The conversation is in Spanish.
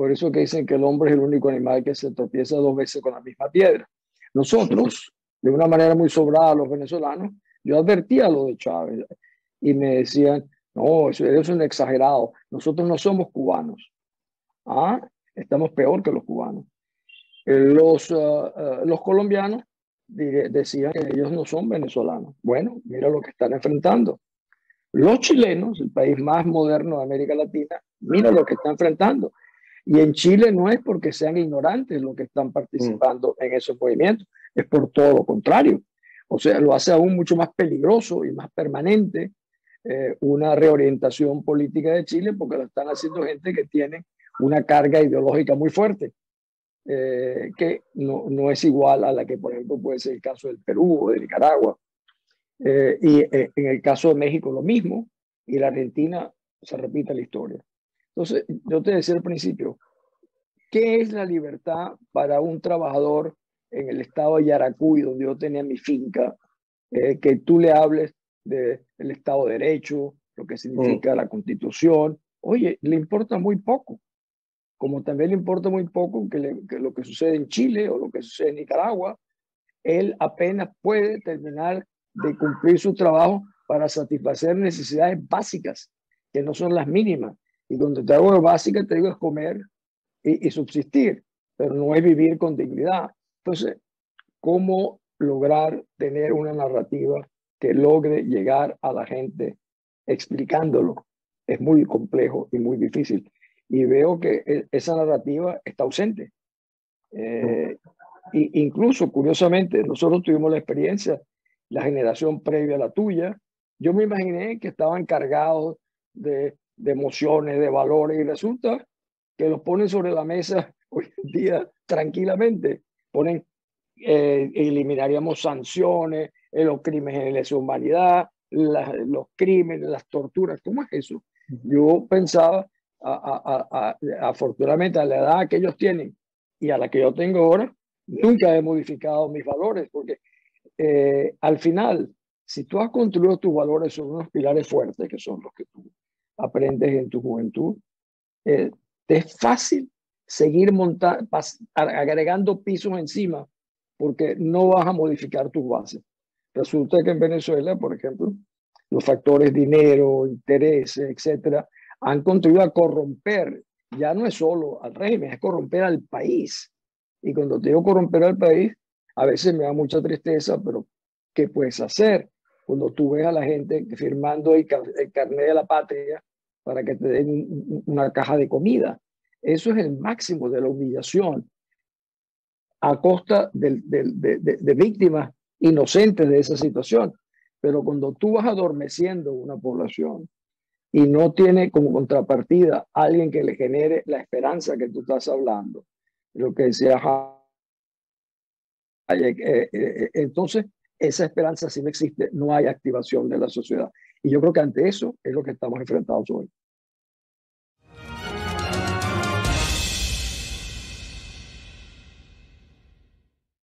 Por eso que dicen que el hombre es el único animal que se tropieza dos veces con la misma piedra. Nosotros, de una manera muy sobrada, los venezolanos, yo advertía lo de Chávez y me decían, no, eso es un exagerado. Nosotros no somos cubanos. ¿Ah? Estamos peor que los cubanos. Eh, los, ah, ah, los colombianos decían que ellos no son venezolanos. Bueno, mira lo que están enfrentando. Los chilenos, el país más moderno de América Latina, mira lo que están enfrentando. Y en Chile no es porque sean ignorantes los que están participando mm. en esos movimientos, es por todo lo contrario. O sea, lo hace aún mucho más peligroso y más permanente eh, una reorientación política de Chile porque lo están haciendo gente que tiene una carga ideológica muy fuerte, eh, que no, no, es igual a la que, por ejemplo, puede ser el caso del Perú o de Nicaragua. Eh, y en el caso de México lo mismo, y la Argentina se repite la historia. Entonces, yo te decía al principio, ¿qué es la libertad para un trabajador en el estado de Yaracuy, donde yo tenía mi finca, que tú le hables del Estado de Derecho, lo que significa mm. la Constitución. Oye, le importa muy poco, como también le importa muy poco que, lo que sucede en Chile o lo que sucede en Nicaragua. Él apenas puede terminar de cumplir su trabajo para satisfacer necesidades básicas, que no son las mínimas. Y cuando te hago básicas, te digo es comer y, y subsistir, pero no es vivir con dignidad. Entonces, ¿cómo lograr tener una narrativa que logre llegar a la gente explicándolo. Es muy complejo y muy difícil. Y veo que e, esa narrativa está ausente. Eh, incluso, curiosamente, nosotros tuvimos la experiencia, la generación previa a la tuya, yo me imaginé que estaban cargados de, de emociones, de valores, y resulta que los ponen sobre la mesa hoy en día tranquilamente. Ponen, eh, eliminaríamos sanciones, los crímenes de lesa humanidad, los crímenes, las torturas. ¿Cómo es eso? Yo pensaba, afortunadamente, a la edad que ellos tienen y a la que yo tengo ahora, nunca he modificado mis valores, porque eh, al final, si tú has construido tus valores sobre unos pilares fuertes, que son los que tú aprendes en tu juventud, eh, es fácil seguir montando, agregando pisos encima, porque no vas a modificar tus bases. Resulta que en Venezuela, por ejemplo, los factores dinero, intereses, etcétera, han contribuido a corromper, ya no es solo al régimen, es corromper al país. Y cuando te digo corromper al país, a veces me da mucha tristeza, pero ¿qué puedes hacer? Cuando tú ves a la gente firmando el, carnet de la patria para que te den una caja de comida. Eso es el máximo de la humillación a costa de, víctimas inocentes de esa situación. Pero cuando tú vas adormeciendo una población y no tiene como contrapartida alguien que le genere la esperanza que tú estás hablando, lo que decía eh, eh, eh, entonces esa esperanza si no existe, no hay activación de la sociedad. Y yo creo que ante eso es lo que estamos enfrentados hoy.